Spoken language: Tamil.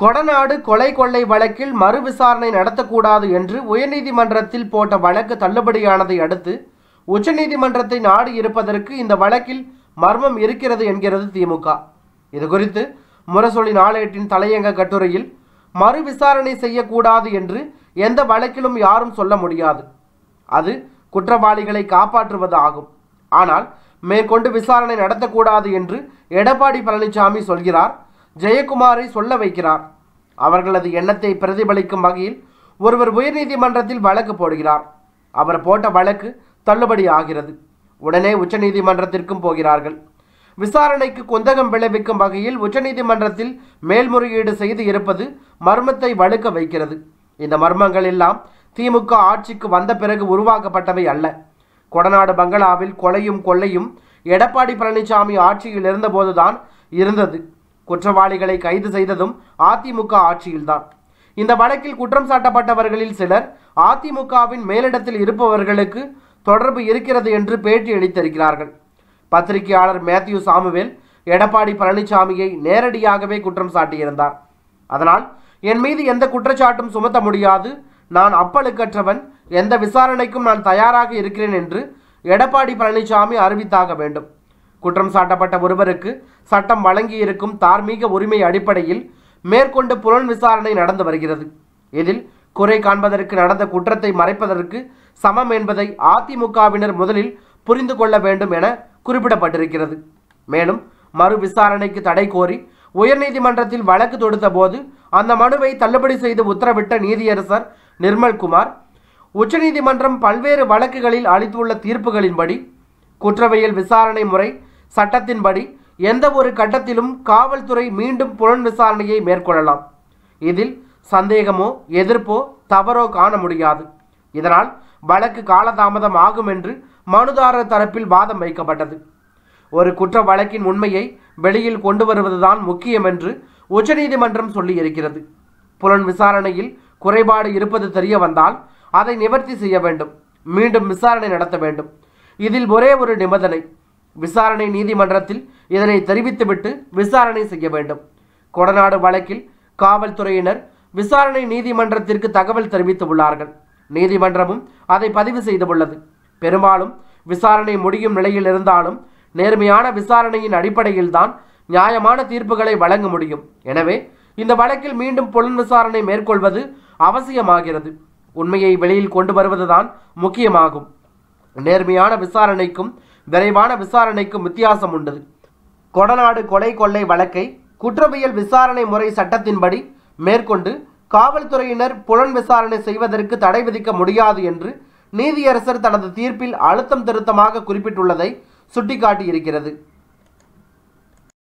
கொடநாடு கொலை கொள்ளை வழக்கில் மறு விசாரணை நடத்தக்கூடாது என்று உயர்நீதிமன்றத்தில் போட்ட வழக்கு தள்ளுபடியானதை அடுத்து உச்சநீதிமன்றத்தை நாடு இருப்பதற்கு இந்த வழக்கில் மர்மம் இருக்கிறது என்கிறது திமுக. இதுகுறித்து முரசொலி நாளேட்டின் தலையங்க கட்டுரையில் மறு விசாரணை செய்யக்கூடாது என்று எந்த வழக்கிலும் யாரும் சொல்ல முடியாது. அது குற்றவாளிகளை காப்பாற்றுவது ஆகும். ஆனால் மேற்கொண்டு விசாரணை நடத்தக்கூடாது என்று எடப்பாடி பழனிசாமி சொல்கிறார். ஜெயக்குமாரை சொல்ல வைக்கிறார். அவர்களது எண்ணத்தை பிரதிபலிக்கும் வகையில் ஒருவர் உயர்நீதிமன்றத்தில் வழக்கு போடுகிறார். அவர் போட்ட வழக்கு தள்ளுபடி ஆகிறது. உடனே உச்சநீதிமன்றத்திற்கும் போகிறார்கள். விசாரணைக்கு குந்தகம் விளைவிக்கும் வகையில் உச்சநீதிமன்றத்தில் மேல்முறையீடு செய்து இருப்பது மர்மத்தை வழுக்க வைக்கிறது. இந்த மர்மங்கள் எல்லாம் திமுக ஆட்சிக்கு வந்த பிறகு உருவாக்கப்பட்டவை அல்ல. கொடநாடு பங்களாவில் கொலையும் கொள்ளையும் எடப்பாடி பழனிசாமி ஆட்சியில் இருந்தபோதுதான் இருந்தது. குற்றவாளிகளை கைது செய்ததும் அதிமுக ஆட்சியில்தான். இந்த வழக்கில் குற்றம் சாட்டப்பட்டவர்களில் சிலர் அதிமுகவின் மேலிடத்தில் இருப்பவர்களுக்கு தொடர்பு இருக்கிறது என்று பேட்டி அளித்திருக்கிறார்கள். பத்திரிகையாளர் மேத்யூ சாமுவேல் எடப்பாடி பழனிசாமியை நேரடியாகவே குற்றம் சாட்டியிருந்தார். அதனால் என் மீது எந்த குற்றச்சாட்டும் சுமத்த முடியாது. நான் அப்பழுக்கற்றவன். எந்த விசாரணைக்கும் நான் தயாராக இருக்கிறேன் என்று எடப்பாடி பழனிசாமி அறிவித்தாக வேண்டும். குற்றம் சாட்டப்பட்ட ஒருவருக்கு சட்டம் வழங்கியிருக்கும் தார்மீக உரிமை அடிப்படையில் மேற்கொண்டு புலன் விசாரணை நடந்து வருகிறது. இதில் குறை காண்பதற்கு நடந்த குற்றத்தை மறைப்பதற்கு சமம் என்பதை அதிமுகவினர் முதலில் புரிந்து கொள்ள வேண்டும் என குறிப்பிடப்பட்டிருக்கிறது. மேலும் மறு விசாரணைக்கு தடை கோரி உயர்நீதிமன்றத்தில் வழக்கு தொடுத்த போது அந்த மனுவை தள்ளுபடி செய்து உத்தரவிட்ட நீதியரசர் நிர்மல்குமார் உச்சநீதிமன்றம் பல்வேறு வழக்குகளில் அளித்துள்ள தீர்ப்புகளின்படி குற்றவியல் விசாரணை முறை சட்டத்தின்படி எந்த ஒரு கட்டத்திலும் காவல்துறை மீண்டும் புலன் விசாரணையை மேற்கொள்ளலாம். இதில் சந்தேகமோ எதிர்ப்போ தவறோ காண முடியாது. இதனால் வழக்கு காலதாமதம் ஆகும் என்று மனுதாரர் தரப்பில் வாதம் வைக்கப்பட்டது. ஒரு குற்ற வழக்கின் உண்மையை வெளியில் கொண்டு வருவதுதான் முக்கியம் என்று உச்சநீதிமன்றம் சொல்லியிருக்கிறது. புலன் விசாரணையில் குறைபாடு இருப்பது தெரிய வந்தால் அதை நிவர்த்தி செய்ய வேண்டும். மீண்டும் விசாரணை நடத்த வேண்டும். இதில் ஒரே ஒரு நிபந்தனை. விசாரணை நீதிமன்றத்தில் இதனை தெரிவித்துவிட்டு விசாரணை செய்ய வேண்டும். கொடநாடு வழக்கில் காவல்துறையினர் விசாரணை நீதிமன்றத்திற்கு தகவல் தெரிவித்துள்ளார்கள். நீதிமன்றமும் அதை பதிவு செய்துள்ளது. பெரும்பாலும் விசாரணை முடியும் நிலையில் இருந்தாலும் நேர்மையான விசாரணையின் அடிப்படையில்தான் நியாயமான தீர்ப்புகளை வழங்க முடியும். எனவே இந்த வழக்கில் மீண்டும் புலன் விசாரணை மேற்கொள்வது அவசியமாகிறது. உண்மையை வெளியில் கொண்டு வருவதுதான் முக்கியமாகும். நேர்மையான விசாரணைக்கும் விரைவான விசாரணைக்கும் வித்தியாசம் உண்டு. கொடநாடு கொலை கொள்ளை வழக்கை குற்றவியல் விசாரணை முறை சட்டத்தின்படி மேற்கொண்டு காவல்துறையினர் புலன் விசாரணை செய்வதற்கு தடை விதிக்க முடியாது என்று நீதியரசர் தனது தீர்ப்பில் அழுத்தம் திருத்தமாக குறிப்பிட்டுள்ளதை சுட்டிக்காட்டியிருக்கிறது.